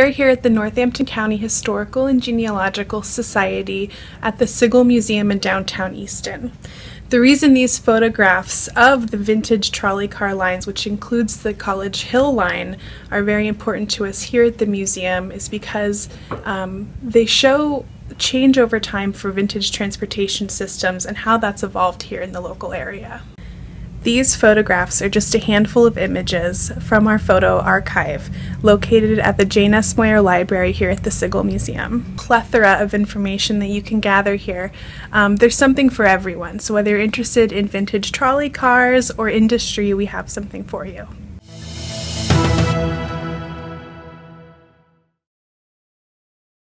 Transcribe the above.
We are here at the Northampton County Historical and Genealogical Society at the Sigal Museum in downtown Easton. The reason these photographs of the vintage trolley car lines, which includes the College Hill line, are very important to us here at the museum is because um, they show change over time for vintage transportation systems and how that's evolved here in the local area. These photographs are just a handful of images from our photo archive located at the Jane S. Moyer Library here at the Sigal Museum. Plethora of information that you can gather here. Um, there's something for everyone, so whether you're interested in vintage trolley cars or industry, we have something for you.